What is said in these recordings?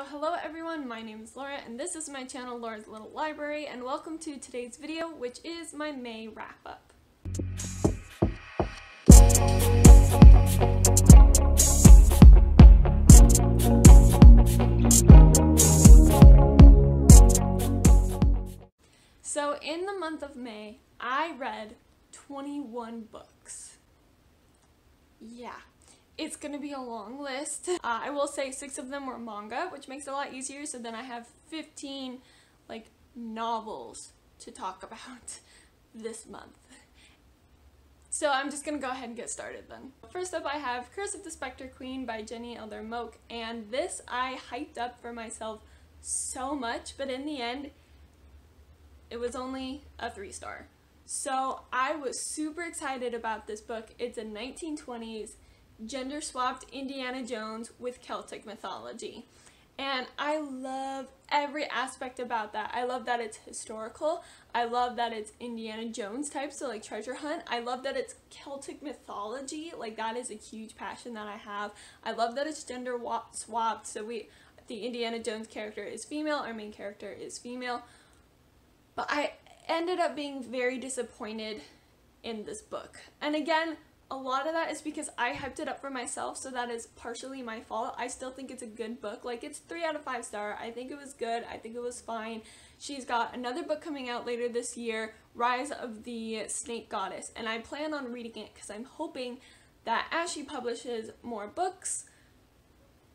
Hello, hello everyone, my name is Laura and this is my channel Laura's Little Library and welcome to today's video which is my May wrap up. So in the month of May, I read 21 books. Yeah, it's gonna be a long list. Uh, I will say six of them were manga, which makes it a lot easier. So then I have 15 like novels to talk about this month. So I'm just gonna go ahead and get started then. First up I have Curse of the Spectre Queen by Jenny Elder Moke and this I hyped up for myself so much but in the end it was only a three star. So I was super excited about this book. It's a 1920s gender swapped Indiana Jones with Celtic mythology. And I love every aspect about that. I love that it's historical. I love that it's Indiana Jones type, so like treasure hunt. I love that it's Celtic mythology. Like that is a huge passion that I have. I love that it's gender swapped. So we, the Indiana Jones character is female, our main character is female. But I ended up being very disappointed in this book. And again, a lot of that is because I hyped it up for myself, so that is partially my fault. I still think it's a good book. Like, it's 3 out of 5 star. I think it was good. I think it was fine. She's got another book coming out later this year, Rise of the Snake Goddess, and I plan on reading it because I'm hoping that as she publishes more books,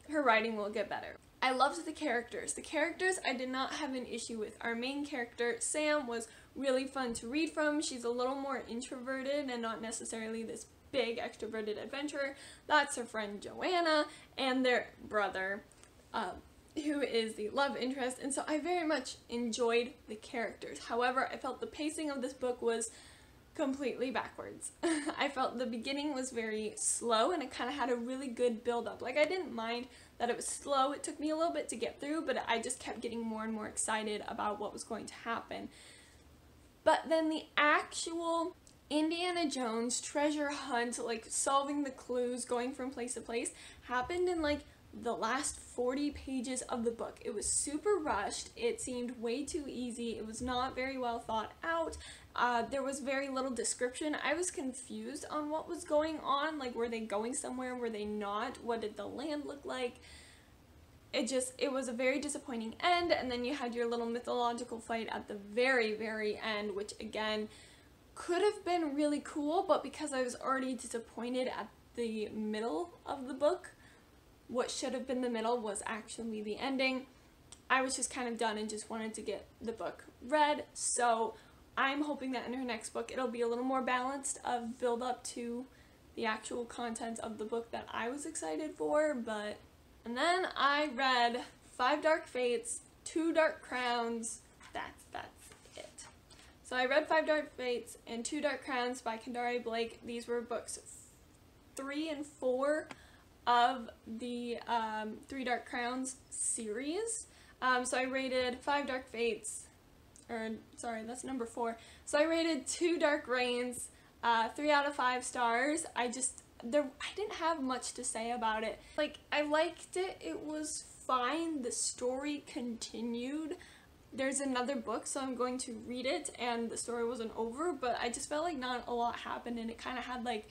her writing will get better. I loved the characters. The characters I did not have an issue with. Our main character, Sam, was really fun to read from. She's a little more introverted and not necessarily this big extroverted adventurer. That's her friend Joanna and their brother, uh, who is the love interest. And so I very much enjoyed the characters. However, I felt the pacing of this book was completely backwards. I felt the beginning was very slow and it kind of had a really good build up. Like I didn't mind that it was slow. It took me a little bit to get through, but I just kept getting more and more excited about what was going to happen. But then the actual Indiana Jones treasure hunt, like solving the clues, going from place to place, happened in like the last 40 pages of the book. It was super rushed. It seemed way too easy. It was not very well thought out. Uh, there was very little description. I was confused on what was going on. Like, were they going somewhere? Were they not? What did the land look like? It just, it was a very disappointing end. And then you had your little mythological fight at the very, very end, which again, could have been really cool, but because I was already disappointed at the middle of the book, what should have been the middle was actually the ending. I was just kind of done and just wanted to get the book read. So I'm hoping that in her next book it'll be a little more balanced of build up to the actual content of the book that I was excited for. But and then I read Five Dark Fates, Two Dark Crowns. That's it. So I read Five Dark Fates and Two Dark Crowns by Kendare Blake. These were books three and four of the um, Three Dark Crowns series. Um, so I rated Five Dark Fates, or sorry, that's number four. So I rated Two Dark Reigns, uh, three out of five stars. I just, there, I didn't have much to say about it. Like, I liked it, it was fine, the story continued. There's another book, so I'm going to read it, and the story wasn't over, but I just felt like not a lot happened, and it kind of had like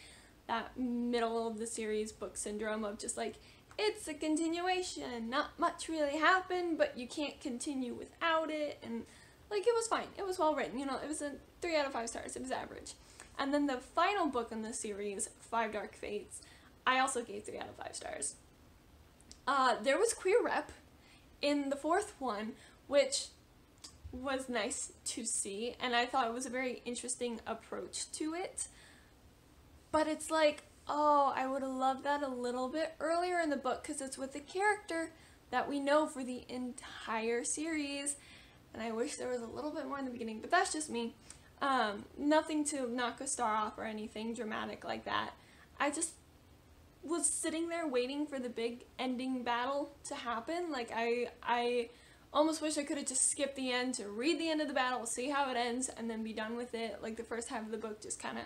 that middle of the series book syndrome of just like it's a continuation not much really happened but you can't continue without it and like it was fine it was well written you know it was a three out of five stars it was average. And then the final book in the series five dark fates i also gave three out of five stars. Uh, there was queer rep in the fourth one which was nice to see and i thought it was a very interesting approach to it but it's like, oh, I would have loved that a little bit earlier in the book because it's with the character that we know for the entire series. And I wish there was a little bit more in the beginning, but that's just me. Um, nothing to knock a star off or anything dramatic like that. I just was sitting there waiting for the big ending battle to happen. Like I, I almost wish I could have just skipped the end to read the end of the battle, see how it ends, and then be done with it. Like the first half of the book just kind of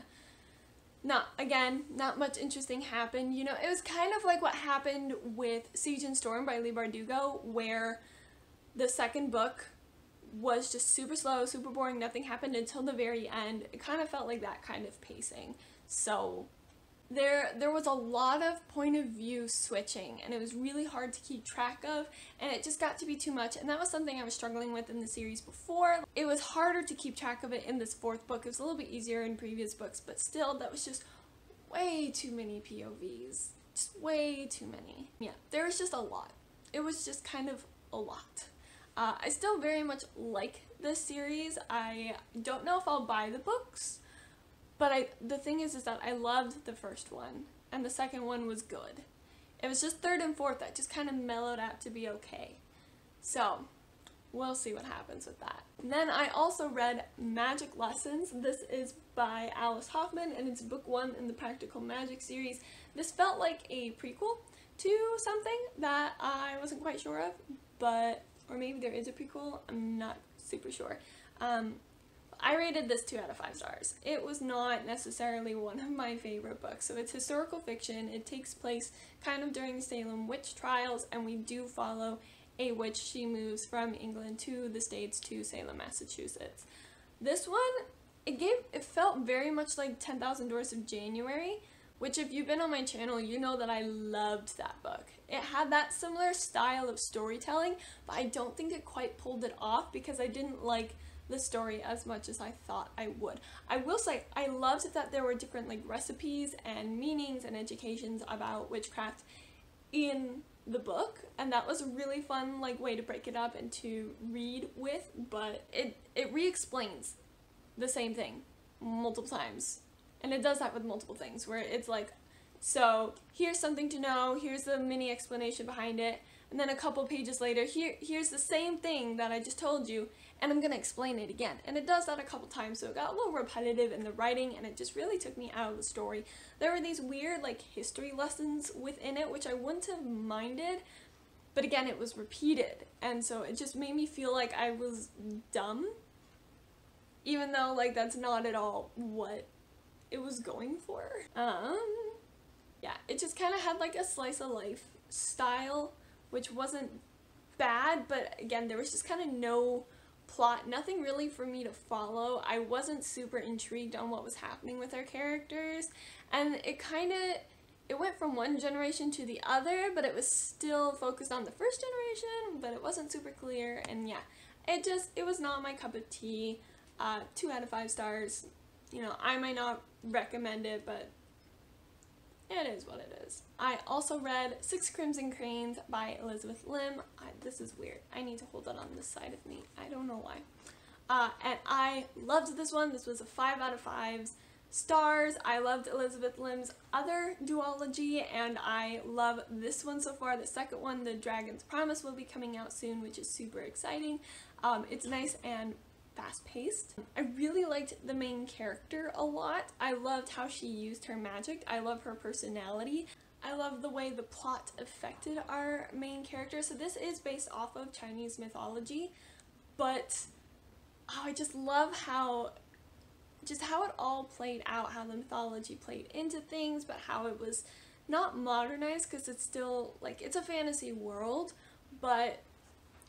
not again, not much interesting happened. You know, it was kind of like what happened with Siege and Storm by Leigh Bardugo, where the second book was just super slow, super boring, nothing happened until the very end. It kind of felt like that kind of pacing. So there there was a lot of point of view switching and it was really hard to keep track of and it just got to be too much and that was something I was struggling with in the series before. It was harder to keep track of it in this fourth book. It was a little bit easier in previous books, but still that was just way too many POVs. Just way too many. Yeah, there was just a lot. It was just kind of a lot. Uh, I still very much like this series. I don't know if I'll buy the books, but I the thing is is that I loved the first one and the second one was good. It was just third and fourth that just kind of mellowed out to be okay. So, we'll see what happens with that. Then I also read Magic Lessons. This is by Alice Hoffman and it's book one in the Practical Magic series. This felt like a prequel to something that I wasn't quite sure of, but, or maybe there is a prequel, I'm not super sure. Um, I rated this 2 out of 5 stars. It was not necessarily one of my favorite books. So it's historical fiction. It takes place kind of during the Salem witch trials and we do follow a witch. She moves from England to the States to Salem, Massachusetts. This one, it gave, it felt very much like 10,000 Doors of January, which if you've been on my channel, you know that I loved that book. It had that similar style of storytelling, but I don't think it quite pulled it off because I didn't like the story as much as I thought I would. I will say I loved that there were different like recipes and meanings and educations about witchcraft in the book and that was a really fun like way to break it up and to read with but it it re-explains the same thing multiple times and it does that with multiple things where it's like so here's something to know here's the mini explanation behind it and then a couple pages later here here's the same thing that I just told you and I'm going to explain it again. And it does that a couple times, so it got a little repetitive in the writing, and it just really took me out of the story. There were these weird, like, history lessons within it, which I wouldn't have minded, but again, it was repeated, and so it just made me feel like I was dumb, even though, like, that's not at all what it was going for. Um, yeah, it just kind of had, like, a slice of life style, which wasn't bad, but again, there was just kind of no plot, nothing really for me to follow. I wasn't super intrigued on what was happening with our characters, and it kind of it went from one generation to the other, but it was still focused on the first generation, but it wasn't super clear, and yeah, it just it was not my cup of tea. Uh, two out of five stars. You know, I might not recommend it, but it is what it is. I also read Six Crimson Cranes by Elizabeth Lim. I, this is weird. I need to hold it on this side of me. I don't know why. Uh, and I loved this one. This was a 5 out of 5 stars. I loved Elizabeth Lim's other duology, and I love this one so far. The second one, The Dragon's Promise, will be coming out soon, which is super exciting. Um, it's nice and fast-paced. I really liked the main character a lot. I loved how she used her magic. I love her personality. I love the way the plot affected our main character. So this is based off of Chinese mythology, but oh, I just love how just how it all played out, how the mythology played into things, but how it was not modernized because it's still like it's a fantasy world, but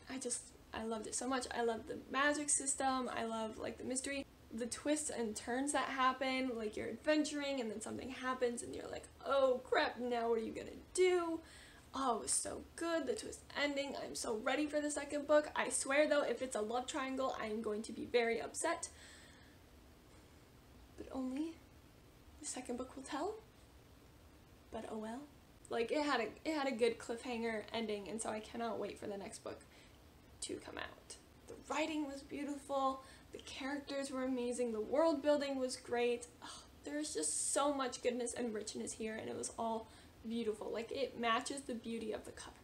I just I loved it so much. I love the magic system. I love like the mystery, the twists and turns that happen. Like you're adventuring and then something happens and you're like, oh crap, now what are you gonna do? Oh, it was so good. The twist ending. I'm so ready for the second book. I swear though, if it's a love triangle, I am going to be very upset. But only the second book will tell. But oh well. Like it had a it had a good cliffhanger ending and so I cannot wait for the next book to come out. The writing was beautiful, the characters were amazing, the world building was great. Ah, oh, there's just so much goodness and richness here and it was all beautiful. Like it matches the beauty of the cover.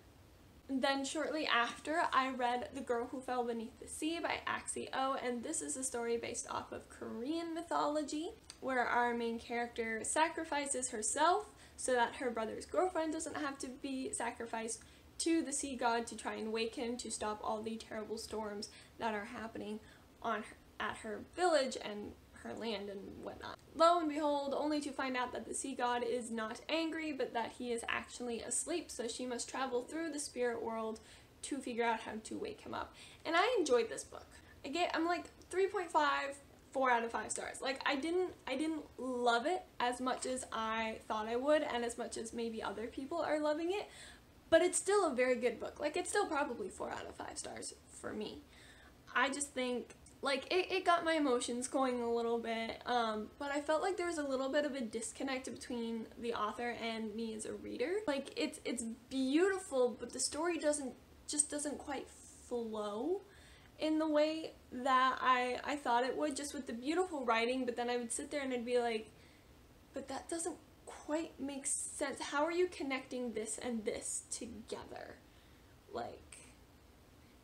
And then shortly after, I read The Girl Who Fell Beneath the Sea by Axie O, and this is a story based off of Korean mythology, where our main character sacrifices herself so that her brother's girlfriend doesn't have to be sacrificed to the sea god to try and wake him to stop all the terrible storms that are happening on her, at her village and her land and whatnot. Lo and behold, only to find out that the sea god is not angry, but that he is actually asleep, so she must travel through the spirit world to figure out how to wake him up. And I enjoyed this book. I get, I'm like 3.5, 4 out of 5 stars. Like I didn't I didn't love it as much as I thought I would and as much as maybe other people are loving it, but it's still a very good book. Like it's still probably 4 out of 5 stars for me. I just think like it, it got my emotions going a little bit um, but i felt like there was a little bit of a disconnect between the author and me as a reader like it's it's beautiful but the story doesn't just doesn't quite flow in the way that I, I thought it would, just with the beautiful writing, but then I would sit there and I'd be like, but that doesn't quite make sense. How are you connecting this and this together? Like,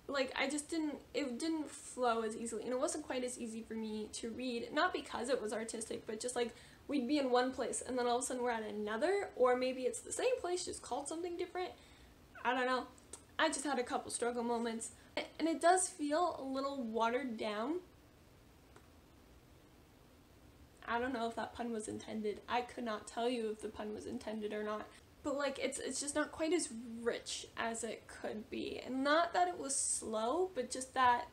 like I just didn't, it didn't flow as easily, and it wasn't quite as easy for me to read, not because it was artistic, but just like we'd be in one place and then all of a sudden we're at another, or maybe it's the same place, just called something different. I don't know. I just had a couple struggle moments. And it does feel a little watered down. I don't know if that pun was intended. I could not tell you if the pun was intended or not. But like it's it's just not quite as rich as it could be. And not that it was slow, but just that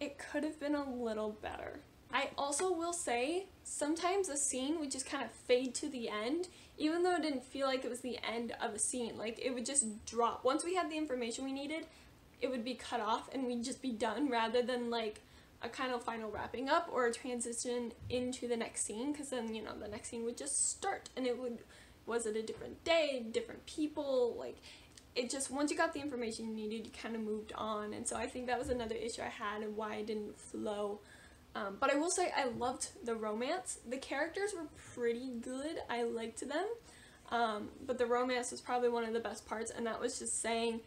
it could have been a little better. I also will say sometimes a scene would just kind of fade to the end, even though it didn't feel like it was the end of a scene. Like it would just drop. Once we had the information we needed, it would be cut off and we'd just be done rather than like a kind of final wrapping up or a transition into the next scene because then you know the next scene would just start and it would was it a different day different people like it just once you got the information you needed you kind of moved on. And so i think that was another issue i had and why it didn't flow. Um, but i will say i loved the romance. The characters were pretty good. I liked them. Um, but the romance was probably one of the best parts and that was just saying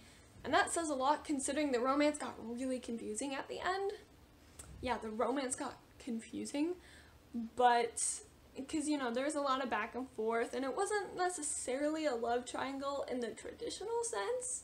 and that says a lot considering the romance got really confusing at the end. Yeah, the romance got confusing, but because you know there's a lot of back and forth and it wasn't necessarily a love triangle in the traditional sense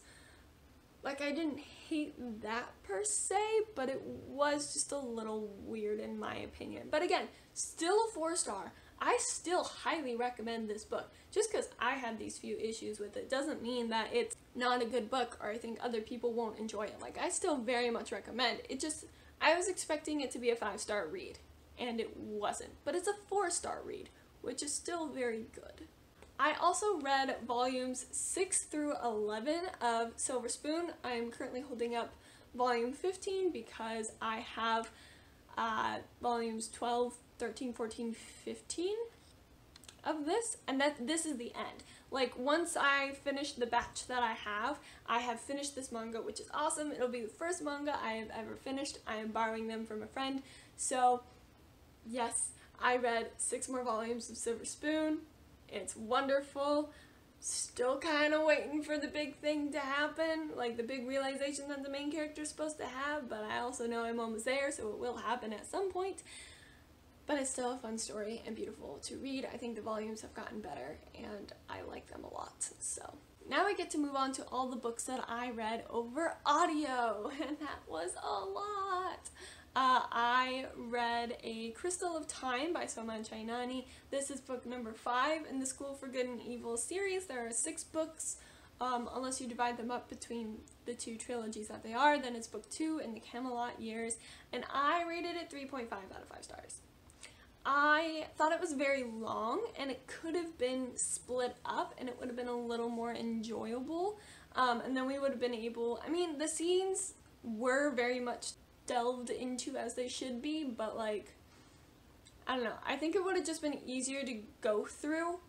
like i didn't hate that per se but it was just a little weird in my opinion but again still a four star I still highly recommend this book. Just because I had these few issues with it doesn't mean that it's not a good book or I think other people won't enjoy it. Like, I still very much recommend. It just, I was expecting it to be a five star read, and it wasn't. But it's a four star read, which is still very good. I also read volumes 6 through 11 of Silver Spoon. I am currently holding up volume 15 because I have uh, volumes 12 13, 14, 15 of this, and that this is the end. Like, once I finish the batch that I have, I have finished this manga, which is awesome. It'll be the first manga I have ever finished. I am borrowing them from a friend. So, yes, I read six more volumes of Silver Spoon. It's wonderful. Still kind of waiting for the big thing to happen, like the big realization that the main character is supposed to have, but I also know I'm almost there, so it will happen at some point. But it's still a fun story and beautiful to read. I think the volumes have gotten better and I like them a lot. So now I get to move on to all the books that I read over audio and that was a lot. Uh, I read A Crystal of Time by Soman Chainani. This is book number five in the School for Good and Evil series. There are six books. Um, unless you divide them up between the two trilogies that they are, then it's book two in the Camelot years, and I rated it 3.5 out of 5 stars. I thought it was very long and it could have been split up and it would have been a little more enjoyable. Um, and then we would have been able, I mean, the scenes were very much delved into as they should be, but like, I don't know. I think it would have just been easier to go through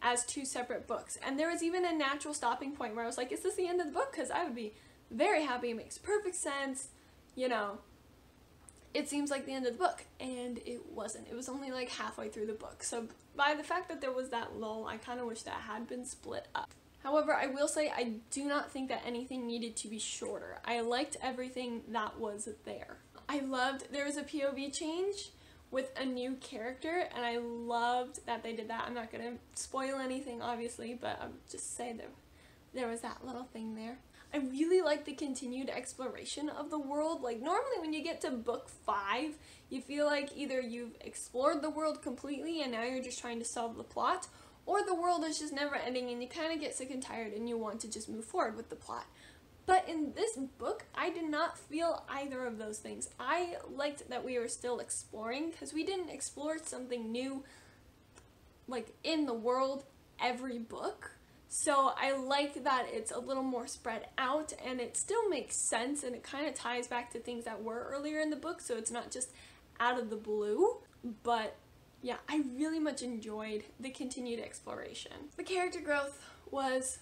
as two separate books. And there was even a natural stopping point where I was like, is this the end of the book? Because I would be very happy. It makes perfect sense. You know, it seems like the end of the book and it wasn't. It was only like halfway through the book. So by the fact that there was that lull i kind of wish that had been split up. However i will say i do not think that anything needed to be shorter. I liked everything that was there. I loved there was a pov change with a new character and i loved that they did that. I'm not gonna spoil anything obviously but i'll just say there there was that little thing there I really like the continued exploration of the world. Like, normally when you get to book five, you feel like either you've explored the world completely and now you're just trying to solve the plot, or the world is just never ending and you kind of get sick and tired and you want to just move forward with the plot. But in this book, I did not feel either of those things. I liked that we were still exploring because we didn't explore something new like in the world every book. So I like that it's a little more spread out and it still makes sense and it kind of ties back to things that were earlier in the book so it's not just out of the blue. But yeah, I really much enjoyed the continued exploration. The character growth was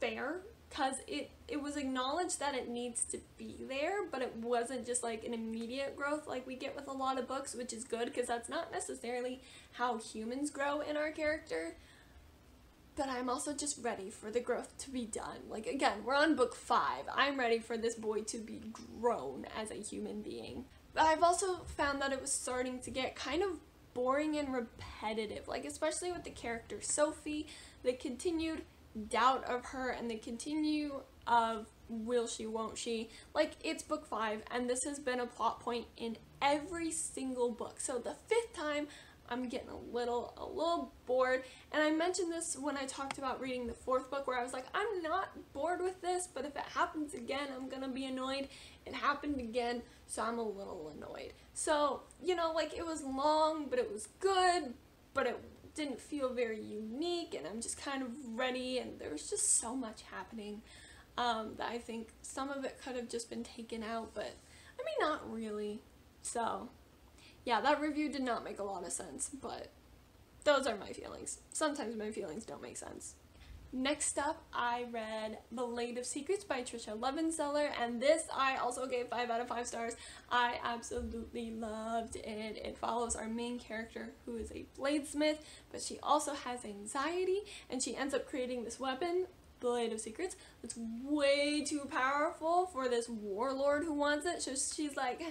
fair because it, it was acknowledged that it needs to be there, but it wasn't just like an immediate growth like we get with a lot of books, which is good because that's not necessarily how humans grow in our character. But I'm also just ready for the growth to be done. Like, again, we're on book five. I'm ready for this boy to be grown as a human being. But I've also found that it was starting to get kind of boring and repetitive, like, especially with the character Sophie, the continued doubt of her and the continue of will she, won't she. Like, it's book five, and this has been a plot point in every single book. So the fifth time, I'm getting a little, a little bored. And I mentioned this when I talked about reading the fourth book, where I was like, I'm not bored with this, but if it happens again, I'm gonna be annoyed. It happened again, so I'm a little annoyed. So, you know, like, it was long, but it was good, but it didn't feel very unique and I'm just kind of ready and there was just so much happening um, that I think some of it could have just been taken out but I mean not really so yeah that review did not make a lot of sense but those are my feelings sometimes my feelings don't make sense Next up, I read The Blade of Secrets by Tricia Levenseller, and this I also gave 5 out of 5 stars. I absolutely loved it. It follows our main character, who is a bladesmith, but she also has anxiety, and she ends up creating this weapon, The blade of Secrets, It's way too powerful for this warlord who wants it. So she's like,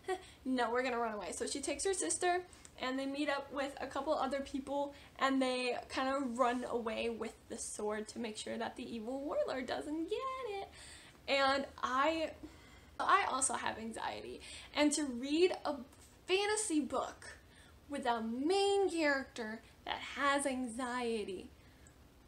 no, we're gonna run away. So she takes her sister and they meet up with a couple other people and they kind of run away with the sword to make sure that the evil warlord doesn't get it. And I I also have anxiety and to read a fantasy book with a main character that has anxiety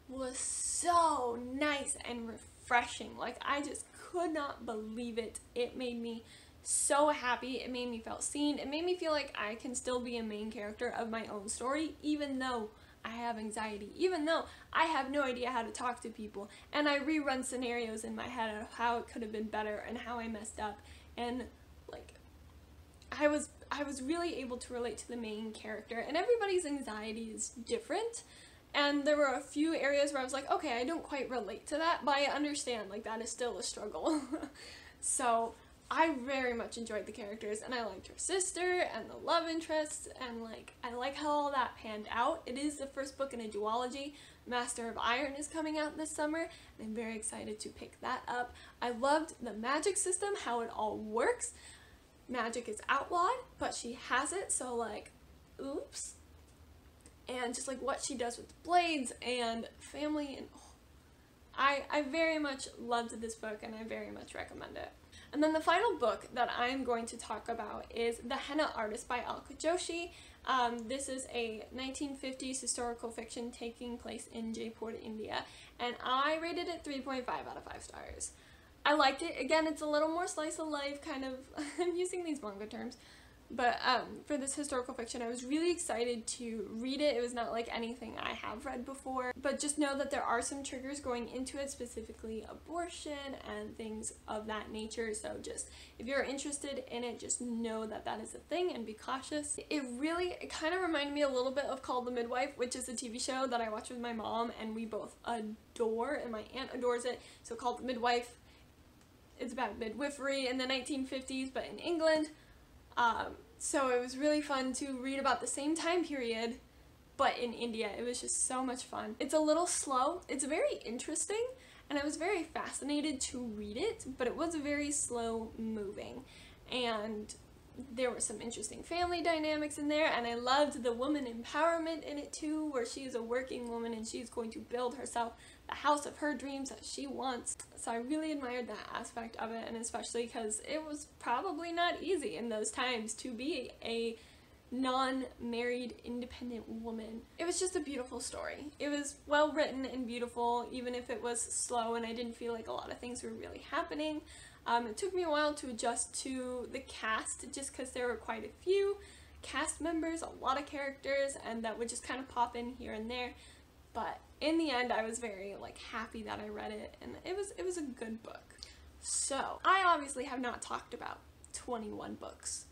was so nice and refreshing. Like I just could not believe it. It made me so happy. It made me feel seen. It made me feel like I can still be a main character of my own story, even though I have anxiety, even though I have no idea how to talk to people. And I rerun scenarios in my head of how it could have been better and how I messed up. And like, I was I was really able to relate to the main character. And everybody's anxiety is different. And there were a few areas where I was like, okay, I don't quite relate to that, but I understand, like, that is still a struggle. so, I very much enjoyed the characters and I liked her sister and the love interest and like I like how all that panned out. It is the first book in a duology. Master of Iron is coming out this summer and I'm very excited to pick that up. I loved the magic system, how it all works. Magic is outlawed, but she has it, so like, oops. And just like what she does with blades and family and oh, I, I very much loved this book and I very much recommend it. And then the final book that I'm going to talk about is The Henna Artist by Alka Joshi. Um, this is a 1950s historical fiction taking place in Jaipur, India, and I rated it 3.5 out of 5 stars. I liked it. Again, it's a little more slice of life, kind of, I'm using these manga terms, but um, for this historical fiction, I was really excited to read it. It was not like anything I have read before, but just know that there are some triggers going into it, specifically abortion and things of that nature. So just if you're interested in it, just know that that is a thing and be cautious. It really, it kind of reminded me a little bit of Call the Midwife, which is a TV show that I watch with my mom and we both adore, and my aunt adores it. So Call the Midwife, it's about midwifery in the 1950s, but in England. Um, so it was really fun to read about the same time period, but in India. It was just so much fun. It's a little slow. It's very interesting, and I was very fascinated to read it, but it was very slow moving. And there were some interesting family dynamics in there, and I loved the woman empowerment in it too, where she is a working woman and she's going to build herself the house of her dreams that she wants. So I really admired that aspect of it, and especially because it was probably not easy in those times to be a non-married independent woman. It was just a beautiful story. It was well written and beautiful even if it was slow and I didn't feel like a lot of things were really happening. Um, it took me a while to adjust to the cast just because there were quite a few cast members, a lot of characters, and that would just kind of pop in here and there. But in the end, I was very like happy that I read it, and it was it was a good book. So I obviously have not talked about 21 books.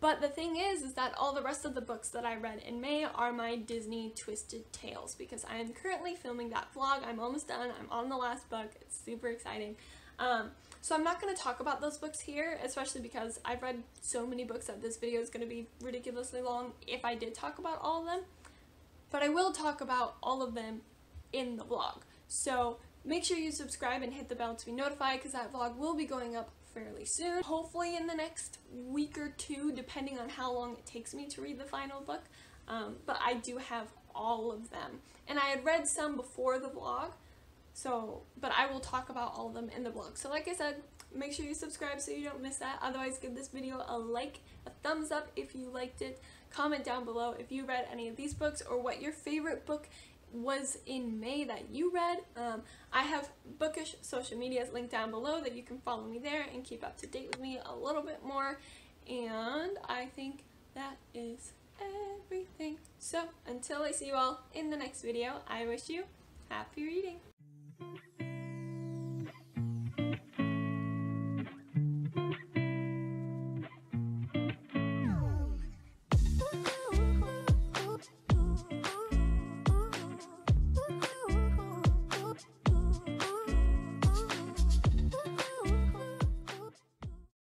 But the thing is, is that all the rest of the books that I read in May are my Disney Twisted Tales because I am currently filming that vlog. I'm almost done. I'm on the last book. It's super exciting. Um, so I'm not going to talk about those books here, especially because I've read so many books that this video is going to be ridiculously long if I did talk about all of them. But I will talk about all of them in the vlog. So make sure you subscribe and hit the bell to be notified because that vlog will be going up fairly soon. Hopefully in the next week or two, depending on how long it takes me to read the final book. Um, but I do have all of them. And I had read some before the vlog, so, but I will talk about all of them in the vlog. So like I said, make sure you subscribe so you don't miss that. Otherwise, give this video a like, a thumbs up if you liked it. Comment down below if you read any of these books or what your favorite book was in May that you read. Um, I have bookish social medias linked down below that you can follow me there and keep up to date with me a little bit more. And I think that is everything. So until I see you all in the next video, I wish you happy reading.